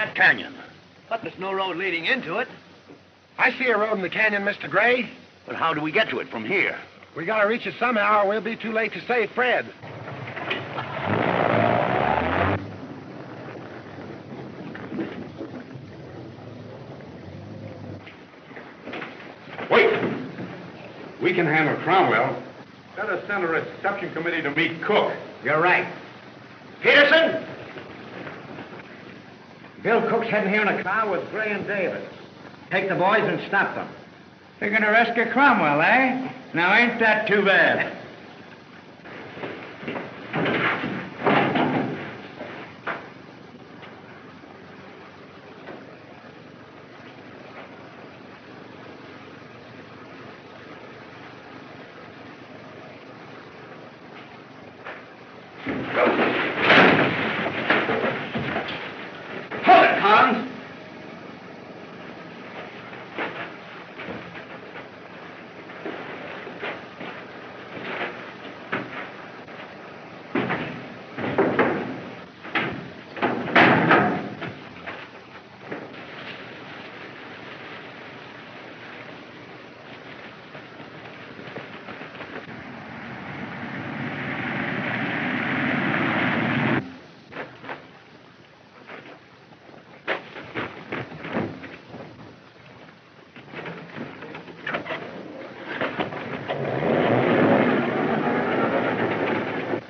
that canyon. But there's no road leading into it. I see a road in the canyon, Mr. Gray. But how do we get to it from here? We gotta reach it somehow, or we'll be too late to save Fred. Wait. We can handle Cromwell. Let us send a reception committee to meet Cook. You're right. Peterson! Bill Cook's heading here in a car with Gray and Davis. Take the boys and stop them. They're going to rescue Cromwell, eh? Now, ain't that too bad? Hold it, Collins.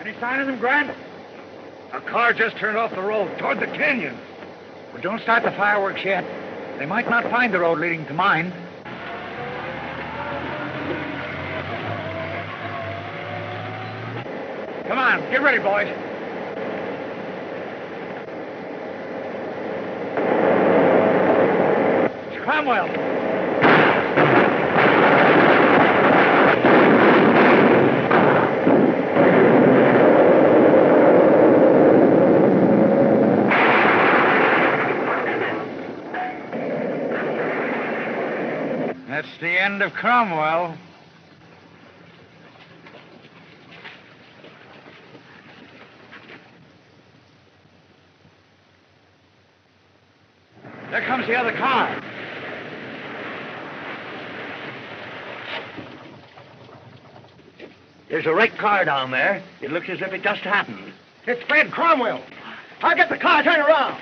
Any sign of them, Grant? A car just turned off the road toward the canyon. Well, don't start the fireworks yet. They might not find the road leading to mine. Come on, get ready, boys. Cromwell. That's the end of Cromwell. There comes the other car. There's a wrecked car down there. It looks as if it just happened. It's Fred Cromwell. I'll get the car, turn around.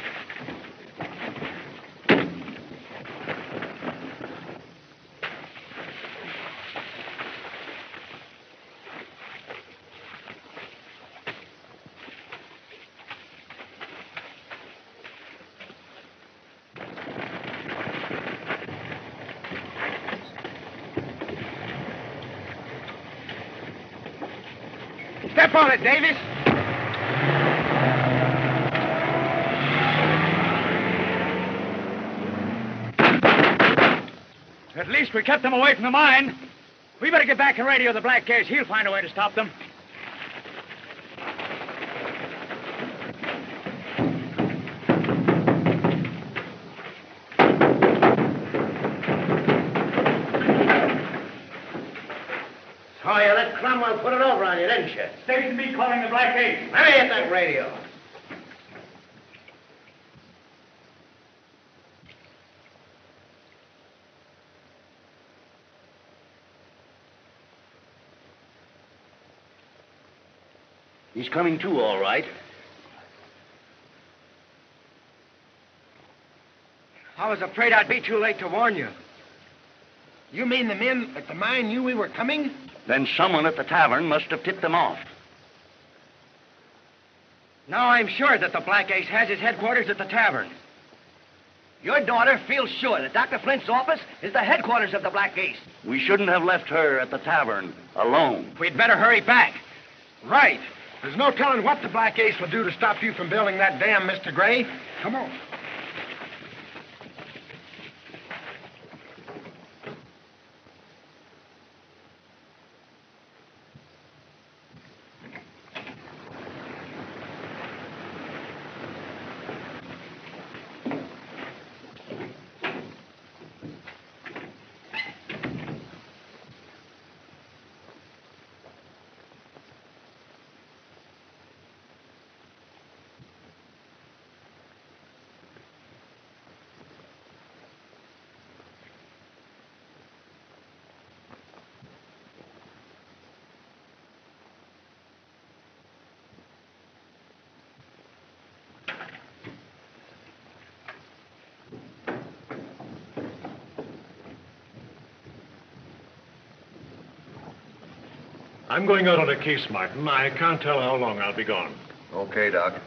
On it, Davis. At least we kept them away from the mine. We better get back and radio the Black Ace. He'll find a way to stop them. So you let Cromwell put it over on you, didn't you? Station B calling the Black Ace. Let me hit that radio. He's coming to, all right. I was afraid I'd be too late to warn you. You mean the men at the mine knew we were coming? Then someone at the tavern must have tipped them off. Now I'm sure that the Black Ace has his headquarters at the tavern. Your daughter feels sure that Dr. Flint's office is the headquarters of the Black Ace. We shouldn't have left her at the tavern alone. We'd better hurry back. Right. There's no telling what the Black Ace will do to stop you from building that dam, Mr. Gray. Come on. I'm going out on a case, Martin. I can't tell how long I'll be gone. Okay, Doc.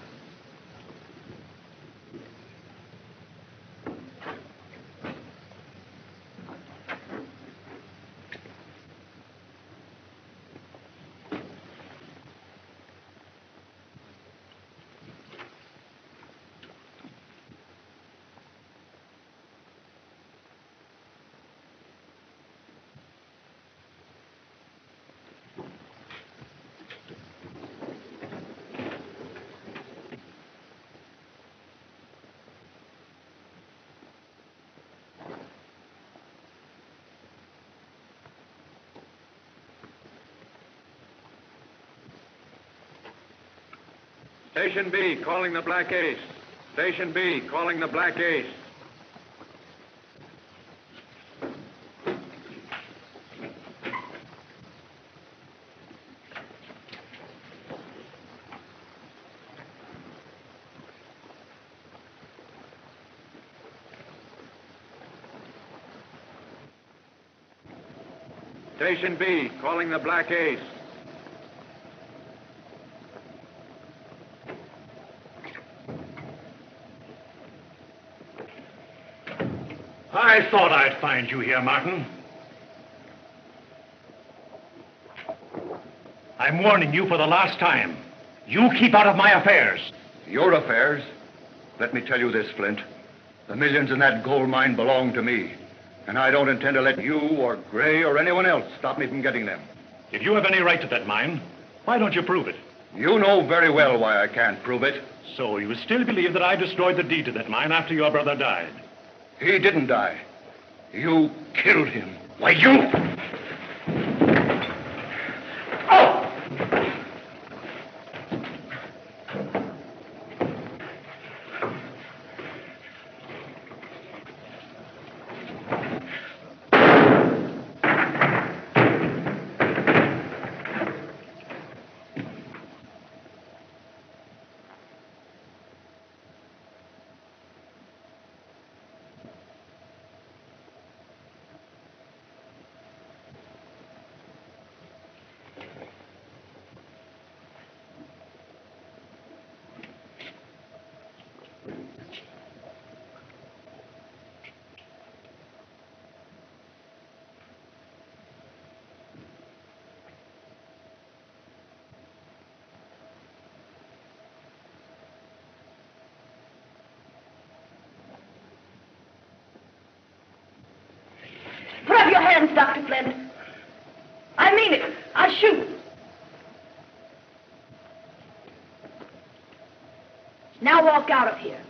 Station B, calling the Black Ace. Station B, calling the Black Ace. Station B, calling the Black Ace. I thought I'd find you here, Martin. I'm warning you for the last time. You keep out of my affairs. Your affairs? Let me tell you this, Flint. The millions in that gold mine belong to me. And I don't intend to let you or Gray or anyone else stop me from getting them. If you have any right to that mine, why don't you prove it? You know very well why I can't prove it. So you still believe that I destroyed the deed to that mine after your brother died? He didn't die. You killed him. Why, you! Your hands, Dr. Flint. I mean it. I'll shoot. Now walk out of here.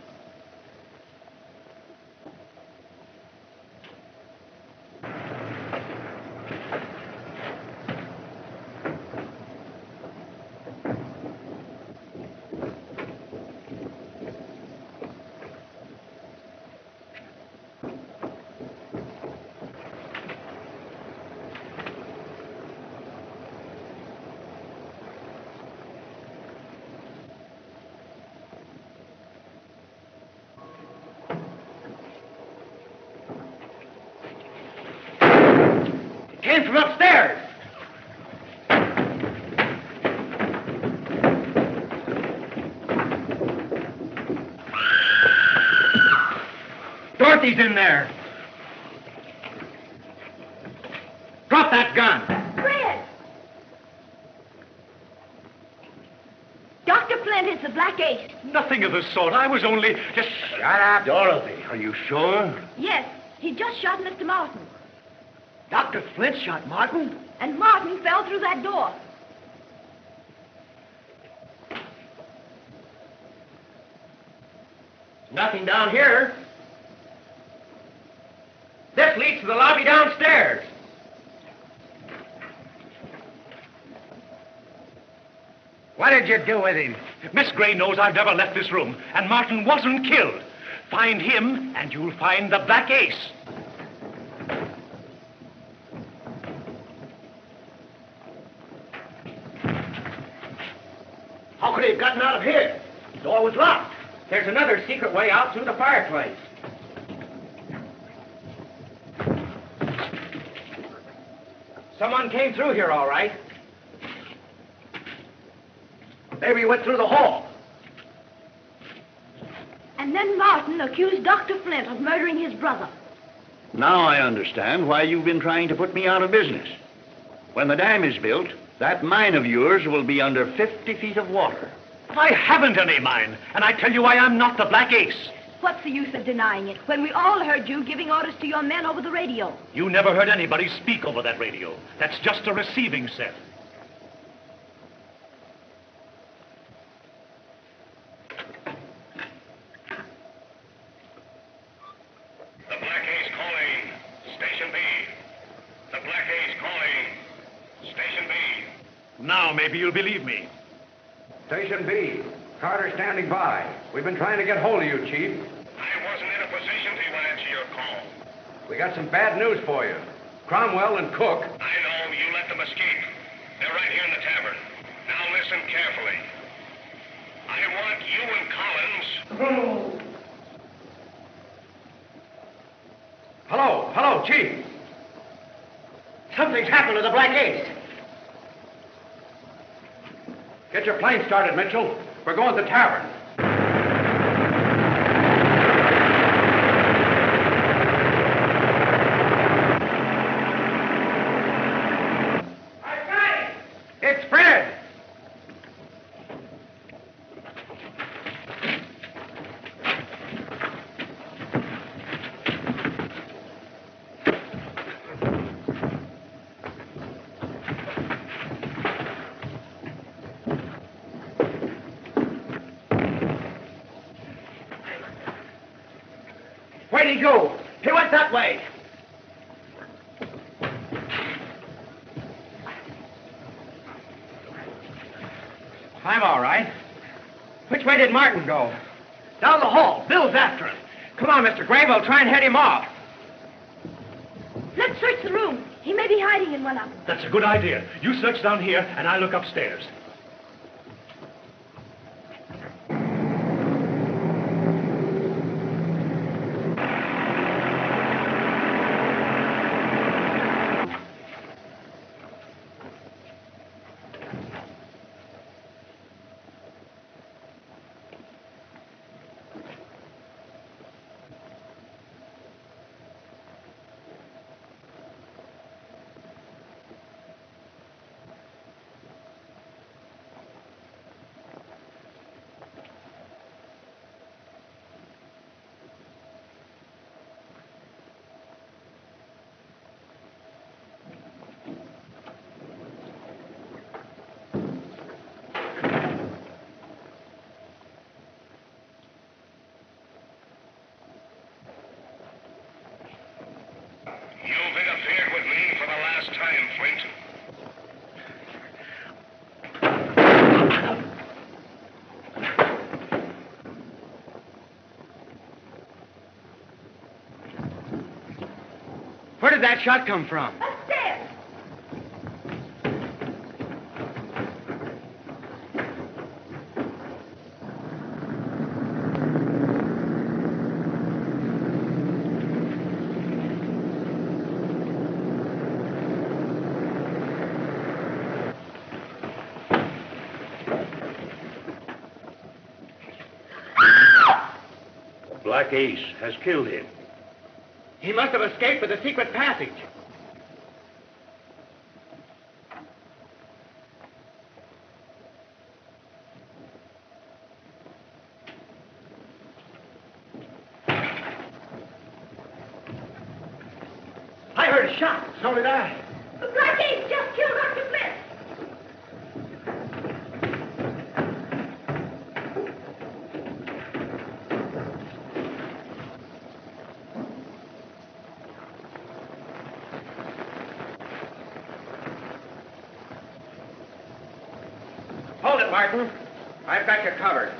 Came from upstairs. Dorothy's in there. Drop that gun. Fred! Dr. Flint is the Black Ace. Nothing of the sort. I was only just. Shut up. Dorothy, are you sure? Yes, he just shot Mr. Martin. Dr. Flint shot Martin? And Martin fell through that door. Nothing down here. This leads to the lobby downstairs. What did you do with him? Miss Gray knows I've never left this room, and Martin wasn't killed. Find him, and you'll find the Black Ace. How could he have gotten out of here? The door was locked. There's another secret way out through the fireplace. Someone came through here, all right. Maybe he went through the hall. And then Martin accused Dr. Flint of murdering his brother. Now I understand why you've been trying to put me out of business. When the dam is built, that mine of yours will be under 50 feet of water. I haven't any mine, and I tell you why I am not the Black Ace. What's the use of denying it when we all heard you giving orders to your men over the radio? You never heard anybody speak over that radio. That's just a receiving set. The Black Ace calling. Station B. The Black Ace calling. Station B. Now maybe you'll believe me. Station B. Carter standing by. We've been trying to get hold of you, Chief. I wasn't in a position to answer your call. We got some bad news for you. Cromwell and Cook. I know you let them escape. They're right here in the tavern. Now listen carefully. I want you and Collins. Hello, hello, Chief. Something's happened to the Black Ace. Get your plane started, Mitchell. We're going to the tavern. It's Fred. Where'd he go? He went that way. I'm all right. Which way did Martin go? Down the hall. Bill's after him. Come on, Mr. Gray. We'll try and head him off. Let's search the room. He may be hiding in one of them. That's a good idea. You search down here, and I'll look upstairs. You've interfered with me Where did that shot come from? Upstairs. Black Ace has killed him. He must have escaped with a secret passage. I heard a shot. So did I. The Black Ace just killed Dr. Flint. Hold it, Martin. I've got you covered.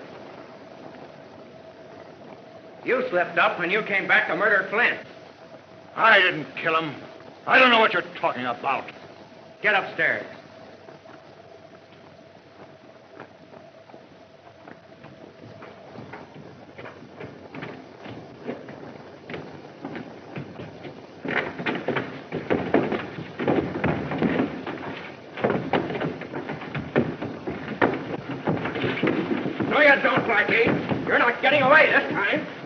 You slipped up when you came back to murder Flint. I didn't kill him. I don't know what you're talking about. Get upstairs. Blackie. You're not getting away this time.